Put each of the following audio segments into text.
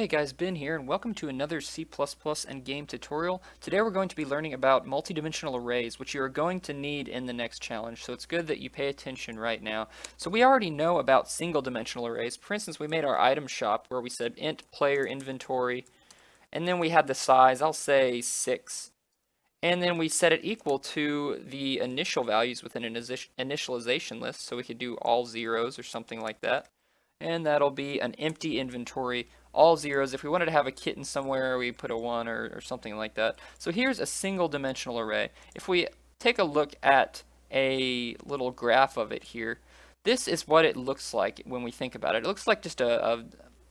Hey guys, Ben here, and welcome to another C++ and game tutorial. Today we're going to be learning about multidimensional arrays, which you are going to need in the next challenge, so it's good that you pay attention right now. So we already know about single dimensional arrays. For instance, we made our item shop where we said int player inventory, and then we had the size, I'll say 6. And then we set it equal to the initial values within an initialization list, so we could do all zeros or something like that. And that'll be an empty inventory all zeros. If we wanted to have a kitten somewhere, we put a 1 or, or something like that. So here's a single dimensional array. If we take a look at a little graph of it here, this is what it looks like when we think about it. It looks like just a,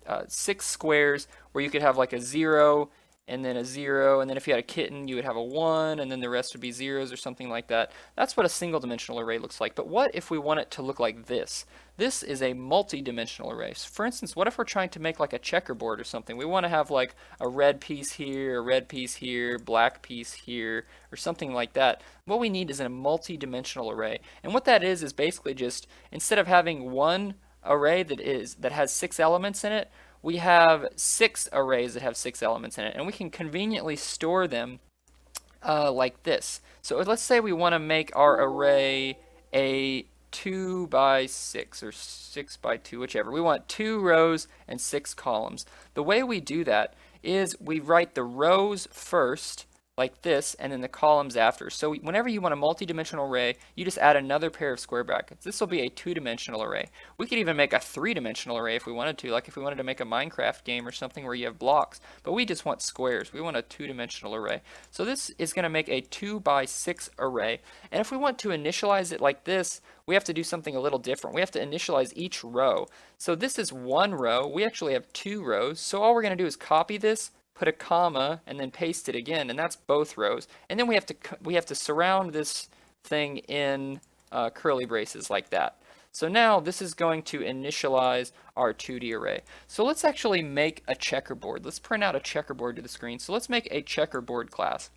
a, six squares where you could have like a 0 and then a 0, and then if you had a kitten, you would have a 1, and then the rest would be zeros or something like that. That's what a single dimensional array looks like. But what if we want it to look like this? This is a multi-dimensional array. So for instance, what if we're trying to make like a checkerboard or something? We want to have like a red piece here, a red piece here, black piece here, or something like that. What we need is a multi-dimensional array. And what that is is basically just, instead of having one array that is that has six elements in it, we have six arrays that have six elements in it, and we can conveniently store them uh, like this. So let's say we want to make our array a 2 by 6 or 6 by 2, whichever. We want two rows and six columns. The way we do that is we write the rows first like this, and then the columns after. So whenever you want a multi-dimensional array, you just add another pair of square brackets. This will be a two-dimensional array. We could even make a three-dimensional array if we wanted to, like if we wanted to make a Minecraft game or something where you have blocks, but we just want squares. We want a two-dimensional array. So this is going to make a two by six array, and if we want to initialize it like this, we have to do something a little different. We have to initialize each row. So this is one row. We actually have two rows. So all we're going to do is copy this, put a comma, and then paste it again, and that's both rows. And then we have to we have to surround this thing in uh, curly braces like that. So now this is going to initialize our 2D array. So let's actually make a checkerboard. Let's print out a checkerboard to the screen. So let's make a checkerboard class.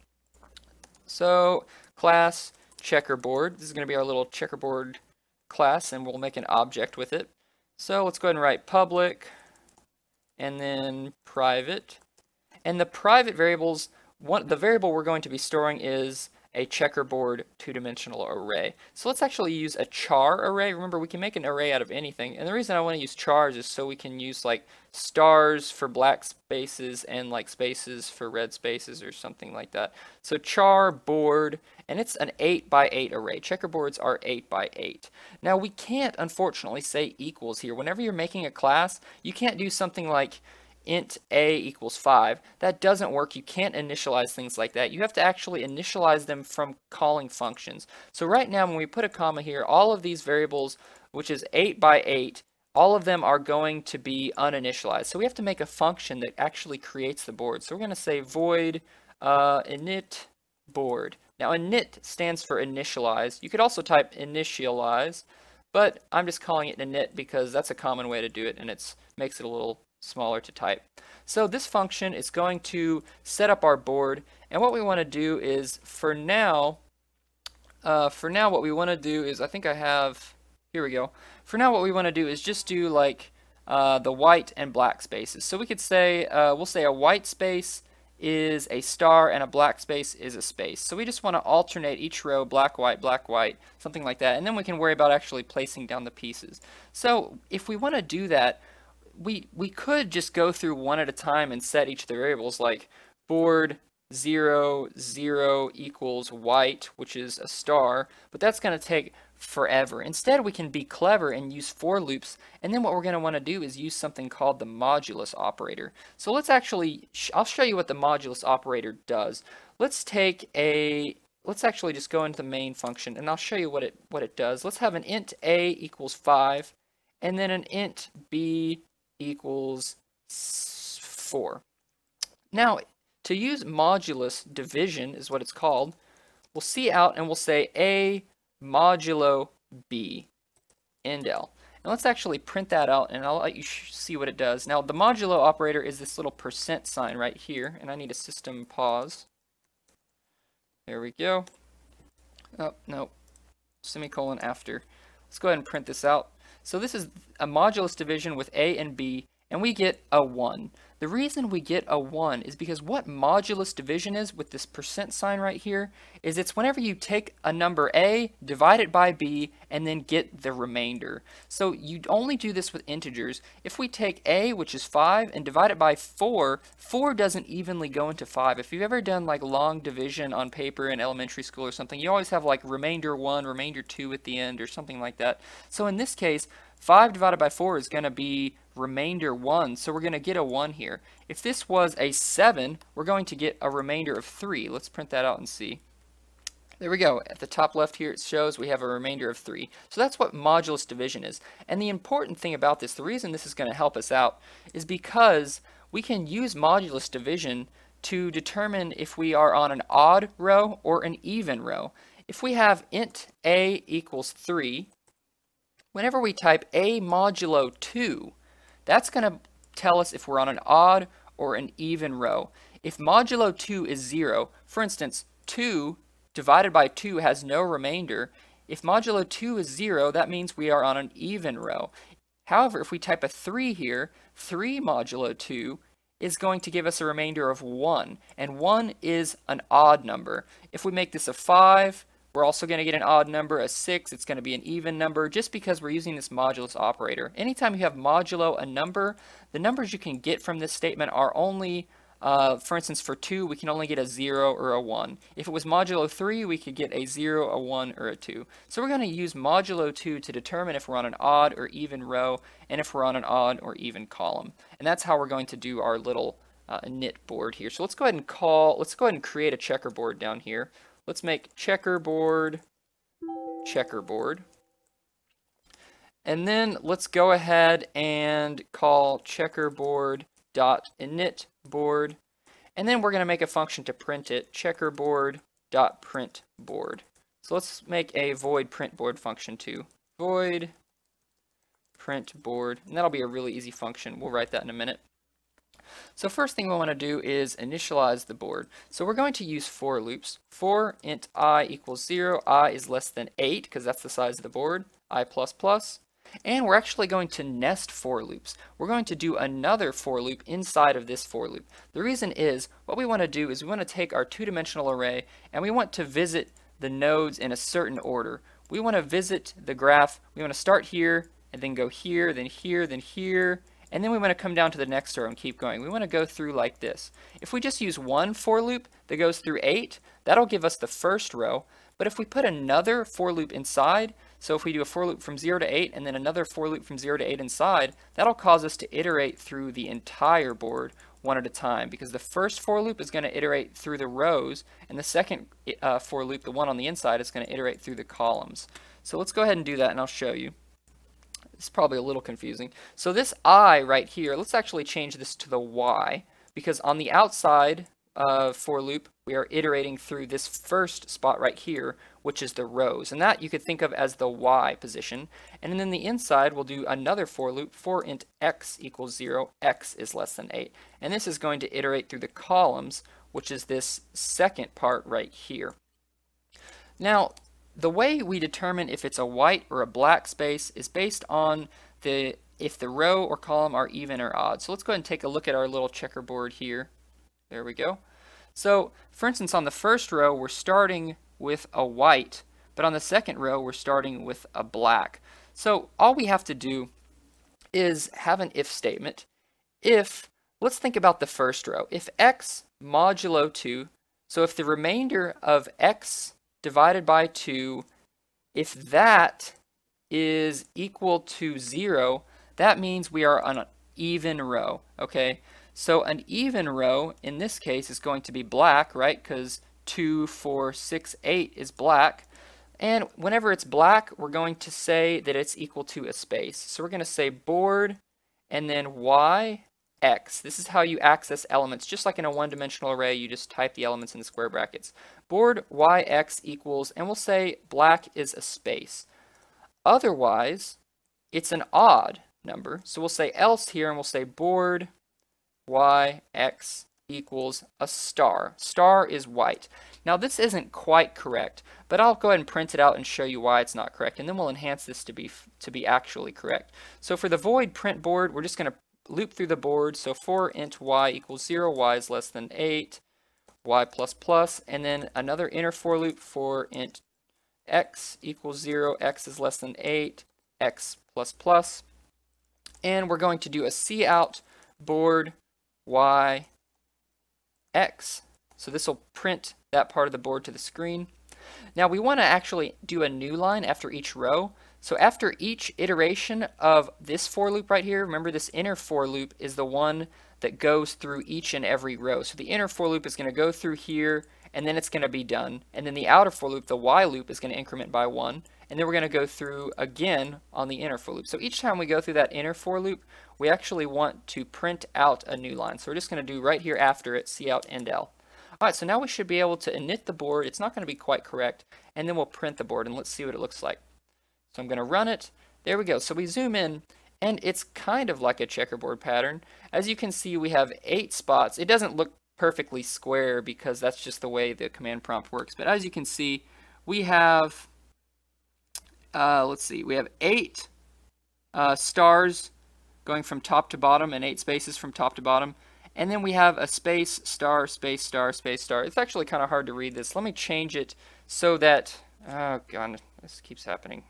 So class checkerboard. This is going to be our little checkerboard class, and we'll make an object with it. So let's go ahead and write public, and then private, and the private variables, one, the variable we're going to be storing is a checkerboard two-dimensional array. So let's actually use a char array. Remember, we can make an array out of anything. And the reason I want to use chars is so we can use like stars for black spaces and like spaces for red spaces or something like that. So char board, and it's an 8 by 8 array. Checkerboards are 8 by 8. Now we can't, unfortunately, say equals here. Whenever you're making a class, you can't do something like int a equals 5. That doesn't work. You can't initialize things like that. You have to actually initialize them from calling functions. So right now when we put a comma here, all of these variables, which is 8 by 8, all of them are going to be uninitialized. So we have to make a function that actually creates the board. So we're going to say void uh, init board. Now init stands for initialize. You could also type initialize, but I'm just calling it init because that's a common way to do it and it makes it a little smaller to type. So this function is going to set up our board and what we want to do is for now uh, for now what we want to do is I think I have here we go. For now what we want to do is just do like uh, the white and black spaces. So we could say uh, we'll say a white space is a star and a black space is a space. So we just want to alternate each row black white black white something like that. And then we can worry about actually placing down the pieces. So if we want to do that we we could just go through one at a time and set each of the variables like board 0 0 equals white which is a star but that's going to take forever. Instead we can be clever and use for loops and then what we're going to want to do is use something called the modulus operator. So let's actually I'll show you what the modulus operator does. Let's take a let's actually just go into the main function and I'll show you what it what it does. Let's have an int a equals 5 and then an int b equals 4. Now, to use modulus division is what it's called, we'll cout and we'll say A modulo B end L. And let's actually print that out and I'll let you see what it does. Now the modulo operator is this little percent sign right here and I need a system pause. There we go. Oh, no. Semicolon after. Let's go ahead and print this out. So this is a modulus division with a and b, and we get a 1. The reason we get a 1 is because what modulus division is with this percent sign right here is it's whenever you take a number a, divide it by b, and then get the remainder. So you only do this with integers. If we take a, which is 5, and divide it by 4, 4 doesn't evenly go into 5. If you've ever done like long division on paper in elementary school or something, you always have like remainder 1, remainder 2 at the end or something like that. So in this case, 5 divided by 4 is going to be remainder 1, so we're going to get a 1 here. If this was a 7, we're going to get a remainder of 3. Let's print that out and see. There we go. At the top left here it shows we have a remainder of 3. So that's what modulus division is. And the important thing about this, the reason this is going to help us out, is because we can use modulus division to determine if we are on an odd row or an even row. If we have int a equals 3, whenever we type a modulo 2, that's going to tell us if we're on an odd or an even row. If modulo 2 is 0, for instance, 2 divided by 2 has no remainder. If modulo 2 is 0, that means we are on an even row. However, if we type a 3 here, 3 modulo 2 is going to give us a remainder of 1, and 1 is an odd number. If we make this a 5, we're also going to get an odd number, a 6. It's going to be an even number just because we're using this modulus operator. Anytime you have modulo a number, the numbers you can get from this statement are only, uh, for instance, for 2, we can only get a 0 or a 1. If it was modulo 3, we could get a 0, a 1, or a 2. So we're going to use modulo 2 to determine if we're on an odd or even row and if we're on an odd or even column. And that's how we're going to do our little uh, init board here. So let's go ahead and call, let's go ahead and create a checkerboard down here. Let's make checkerboard, checkerboard. And then let's go ahead and call checkerboard dot init board. And then we're going to make a function to print it, checkerboard dot print board. So let's make a void print board function too. Void print board. And that'll be a really easy function. We'll write that in a minute. So first thing we want to do is initialize the board. So we're going to use for loops. For int i equals 0, i is less than 8 because that's the size of the board, i plus plus. And we're actually going to nest for loops. We're going to do another for loop inside of this for loop. The reason is, what we want to do is we want to take our two-dimensional array and we want to visit the nodes in a certain order. We want to visit the graph, we want to start here, and then go here, then here, then here, and then we want to come down to the next row and keep going. We want to go through like this. If we just use one for loop that goes through 8, that'll give us the first row. But if we put another for loop inside, so if we do a for loop from 0 to 8 and then another for loop from 0 to 8 inside, that'll cause us to iterate through the entire board one at a time because the first for loop is going to iterate through the rows and the second uh, for loop, the one on the inside, is going to iterate through the columns. So let's go ahead and do that and I'll show you. It's probably a little confusing. So this i right here, let's actually change this to the y, because on the outside uh, for loop, we are iterating through this first spot right here, which is the rows. And that you could think of as the y position. And then the inside, we'll do another for loop for int x equals 0, x is less than 8. And this is going to iterate through the columns, which is this second part right here. Now, the way we determine if it's a white or a black space is based on the if the row or column are even or odd. So let's go ahead and take a look at our little checkerboard here. There we go. So for instance, on the first row, we're starting with a white, but on the second row, we're starting with a black. So all we have to do is have an if statement. If, let's think about the first row. If x modulo 2, so if the remainder of x divided by 2, if that is equal to 0, that means we are on an even row, okay? So an even row, in this case, is going to be black, right? Because 2, 4, 6, 8 is black. And whenever it's black, we're going to say that it's equal to a space. So we're going to say board and then y x. This is how you access elements. Just like in a one-dimensional array, you just type the elements in the square brackets. Board yx equals, and we'll say black is a space. Otherwise, it's an odd number. So we'll say else here, and we'll say board yx equals a star. Star is white. Now this isn't quite correct, but I'll go ahead and print it out and show you why it's not correct, and then we'll enhance this to be to be actually correct. So for the void print board, we're just going to loop through the board. So for int y equals 0, y is less than 8, y plus plus, and then another inner for loop for int x equals 0, x is less than 8, x plus plus. And we're going to do a cout board y x. So this will print that part of the board to the screen. Now we want to actually do a new line after each row. So after each iteration of this for loop right here, remember this inner for loop is the one that goes through each and every row. So the inner for loop is going to go through here and then it's going to be done. And then the outer for loop, the while loop, is going to increment by one. And then we're going to go through again on the inner for loop. So each time we go through that inner for loop, we actually want to print out a new line. So we're just going to do right here after it, cout end L. All right, so now we should be able to init the board. It's not going to be quite correct. And then we'll print the board and let's see what it looks like. So I'm going to run it. There we go. So we zoom in and it's kind of like a checkerboard pattern. As you can see, we have eight spots. It doesn't look perfectly square because that's just the way the command prompt works. But as you can see, we have, uh, let's see, we have eight uh, stars going from top to bottom and eight spaces from top to bottom. And then we have a space, star, space, star, space, star. It's actually kind of hard to read this. Let me change it so that, oh god, this keeps happening.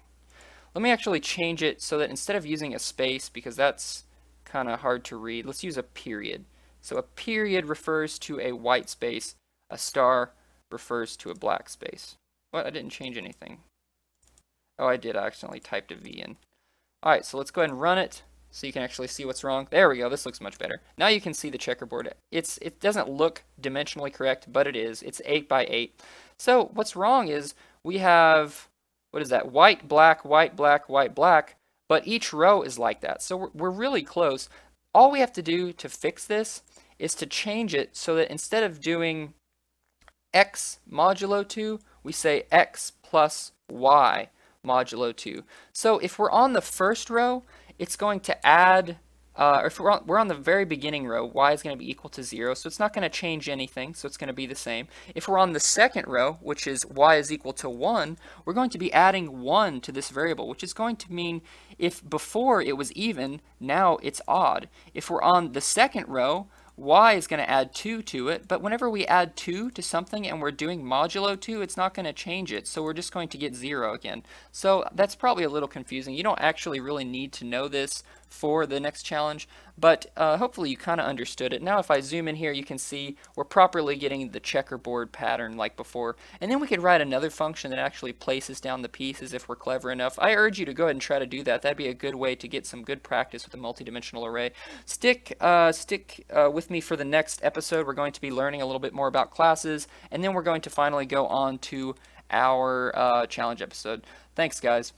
Let me actually change it so that instead of using a space, because that's kind of hard to read, let's use a period. So a period refers to a white space. A star refers to a black space. What? I didn't change anything. Oh, I did. I accidentally typed a V in. All right, so let's go ahead and run it so you can actually see what's wrong. There we go. This looks much better. Now you can see the checkerboard. It's It doesn't look dimensionally correct, but it is. It's 8 by 8. So what's wrong is we have, what is that, white, black, white, black, white, black, but each row is like that. So we're, we're really close. All we have to do to fix this is to change it so that instead of doing x modulo 2, we say x plus y modulo 2. So if we're on the first row, it's going to add, uh, if we're on, we're on the very beginning row, y is going to be equal to 0, so it's not going to change anything, so it's going to be the same. If we're on the second row, which is y is equal to 1, we're going to be adding 1 to this variable, which is going to mean if before it was even, now it's odd. If we're on the second row, y is going to add 2 to it, but whenever we add 2 to something and we're doing modulo 2, it's not going to change it, so we're just going to get 0 again. So that's probably a little confusing. You don't actually really need to know this for the next challenge, but uh, hopefully you kind of understood it. Now if I zoom in here, you can see we're properly getting the checkerboard pattern like before, and then we could write another function that actually places down the pieces if we're clever enough. I urge you to go ahead and try to do that. That'd be a good way to get some good practice with a multidimensional array. Stick, uh, stick uh, with me for the next episode. We're going to be learning a little bit more about classes, and then we're going to finally go on to our uh, challenge episode. Thanks, guys.